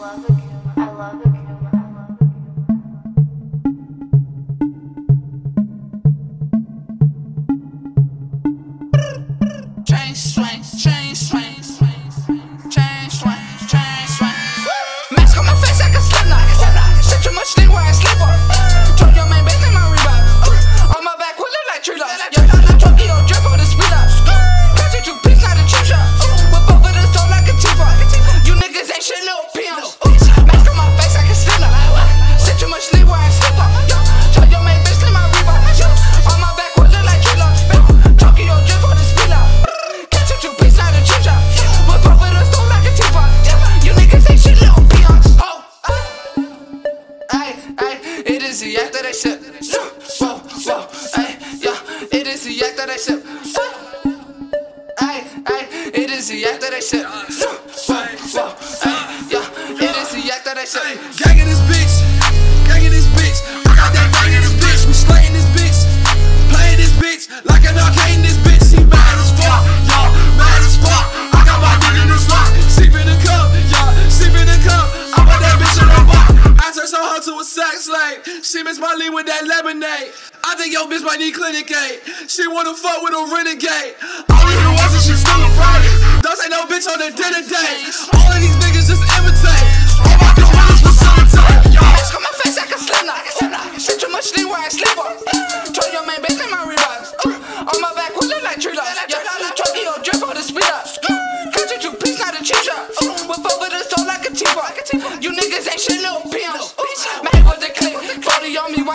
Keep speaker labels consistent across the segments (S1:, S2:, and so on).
S1: love Kuma.
S2: Act that I sip. Ay, ay, it is the act that whoa, ay, yeah, it is the act that I
S3: sex slave. She miss my lean with that lemonade. I think yo bitch might need clinic aid. She wanna fuck with a renegade. All new ones and she still afraid. Don't say no bitch on the dinner date. All of these niggas just imitate.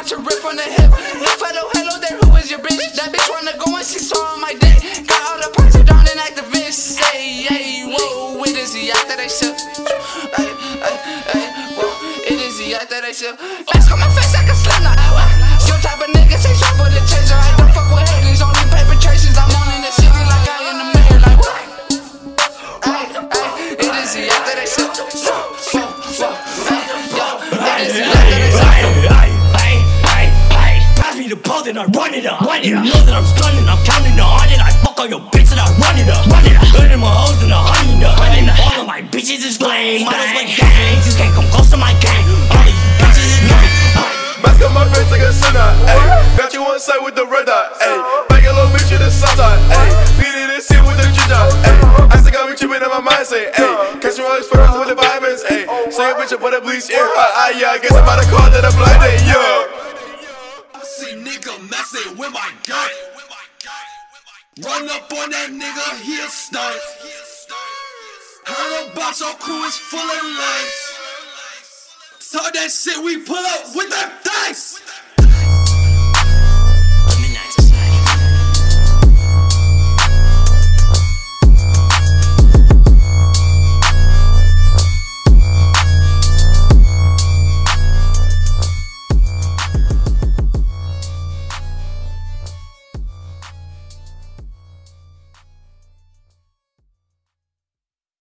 S2: Watch a rip from the hip. No fellow, hello there, who is your bitch? That bitch wanna go and she saw on my dick. Got all the parts down and activists. Say, hey, whoa, it is the act that I sip. Hey, hey, hey, whoa, it is the act that I sip. Mask on my face like a Slipknot. Your type of nigga say sharp with a chaser. I don't fuck with haters, only paper traces. I'm on in the city like I in the mayor, like what? Ay, ay, it is the act that I sip. Whoa, whoa, ay, it is the act that I.
S4: Pass me the ball, then I run it up. You know that I'm stunning, I'm counting the hundred. I fuck all your bitch and I run it up. Run it up. Earning my hoes and a honey nut. All of my bitches is lame. Models with gangs, you can't come close to my gang. All of you bitches is lame.
S3: Mask on my face like a sinner, ayy. Got you on side with the red dot, ayy. Bang a little bitch in the side, ayy. Beat it in shit with the ginger, ayy. I still got me tripping in my mind, say, ayy. Catch me all these photos with the vitamins, ayy. Say a bitch up on the bleach, yeah, ah, yeah. I guess I'm about to call that I'm blinded, yeah. Run up on that nigga, he a stunt. Heard about your crew is full of lights. Talk that shit, we pull up with the dice.